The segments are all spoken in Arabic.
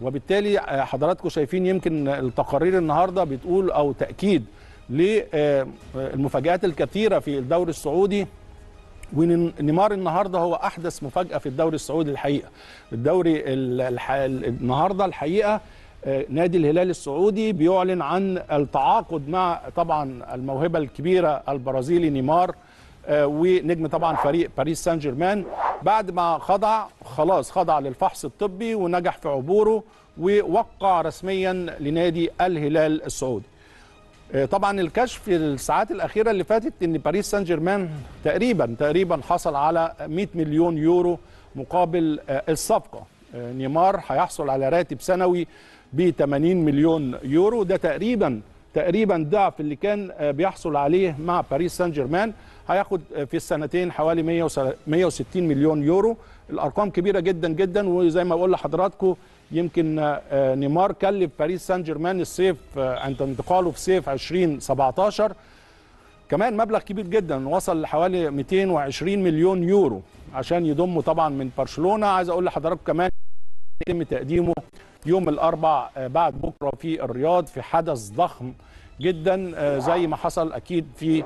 وبالتالي حضراتكم شايفين يمكن التقارير النهارده بتقول أو تأكيد للمفاجات الكثيرة في الدوري السعودي ونيمار النهارده هو أحدث مفاجأة في الدوري السعودي الحقيقة الدوري. النهارده الحقيقة نادي الهلال السعودي بيعلن عن التعاقد مع طبعا الموهبة الكبيرة البرازيلي نيمار ونجم طبعا فريق باريس سان جيرمان بعد ما خضع خلاص خضع للفحص الطبي ونجح في عبوره ووقع رسميا لنادي الهلال السعودي. طبعا الكشف في الساعات الأخيرة اللي فاتت إن باريس سان جيرمان تقريبا تقريبا حصل على 100 مليون يورو مقابل الصفقة. نيمار هيحصل على راتب سنوي ب 80 مليون يورو. ده تقريبا تقريبا ضعف اللي كان بيحصل عليه مع باريس سان جيرمان. هياخد في السنتين حوالي 160 مليون يورو. الأرقام كبيرة جدا جدا وزي ما بقول لحضراتكم يمكن نيمار كلف باريس سان جيرمان الصيف عند انتقاله في صيف 2017 كمان مبلغ كبير جدا وصل لحوالي 220 مليون يورو عشان يضمه طبعا من برشلونة. عايز أقول لحضراتكم كمان يتم تقديمه يوم الأربع بعد بكرة في الرياض في حدث ضخم جدا زي ما حصل أكيد في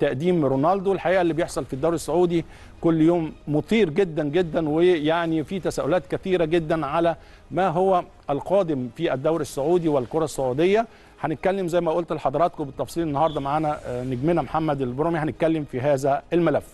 تقديم رونالدو. الحقيقة اللي بيحصل في الدوري السعودي كل يوم مثير جدا جدا ويعني في تساؤلات كثيرة جدا على ما هو القادم في الدوري السعودي والكرة السعودية. هنتكلم زي ما قلت لحضراتكم بالتفصيل النهارده معانا نجمنا محمد البرومي هنتكلم في هذا الملف.